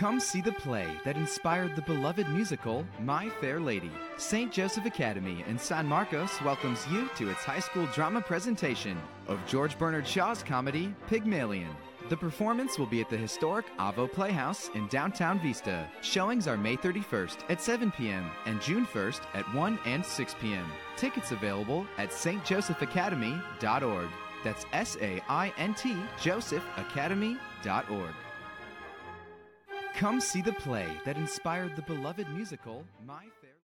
Come see the play that inspired the beloved musical My Fair Lady. St. Joseph Academy in San Marcos welcomes you to its high school drama presentation of George Bernard Shaw's comedy Pygmalion. The performance will be at the historic Avo Playhouse in downtown Vista. Showings are May 31st at 7 p.m. and June 1st at 1 and 6 p.m. Tickets available at saintjosephacademy.org. That's S A I N T josephacademy.org. Come see the play that inspired the beloved musical My Fair